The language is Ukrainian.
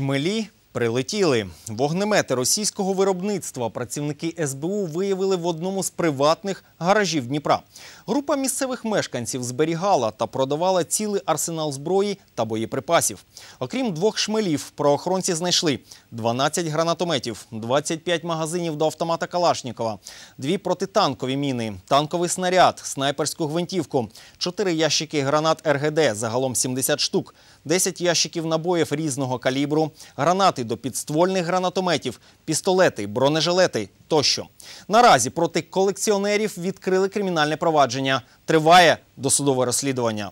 Шмелі прилетіли. Вогнемети російського виробництва працівники СБУ виявили в одному з приватних гаражів Дніпра. Група місцевих мешканців зберігала та продавала цілий арсенал зброї та боєприпасів. Окрім двох шмелів, правоохоронці знайшли 12 гранатометів, 25 магазинів до автомата Калашнікова, дві протитанкові міни, танковий снаряд, снайперську гвинтівку, 4 ящики гранат РГД, загалом 70 штук, 10 ящиків набоїв різного калібру, гранати до підствольних гранатометів, пістолети, бронежилети тощо. Наразі проти колекціонерів відкрили кримінальне провадження. Триває досудове розслідування.